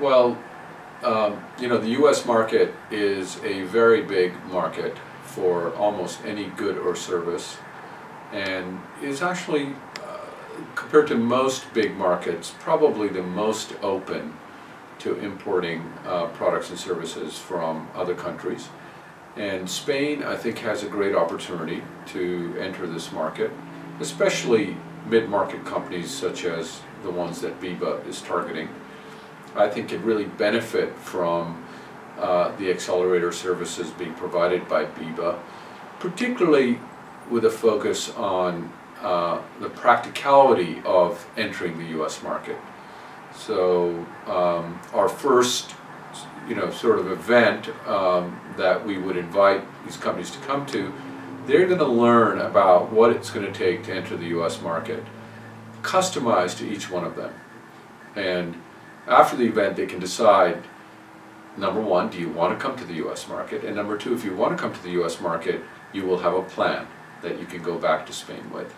Well, um, you know, the U.S. market is a very big market for almost any good or service, and is actually, uh, compared to most big markets, probably the most open to importing uh, products and services from other countries. And Spain, I think, has a great opportunity to enter this market, especially mid-market companies such as the ones that BIBA is targeting. I think could really benefit from uh, the accelerator services being provided by BIBA, particularly with a focus on uh, the practicality of entering the U.S. market. So um, our first, you know, sort of event um, that we would invite these companies to come to, they're going to learn about what it's going to take to enter the U.S. market, customized to each one of them. And after the event, they can decide, number one, do you want to come to the U.S. market? And number two, if you want to come to the U.S. market, you will have a plan that you can go back to Spain with.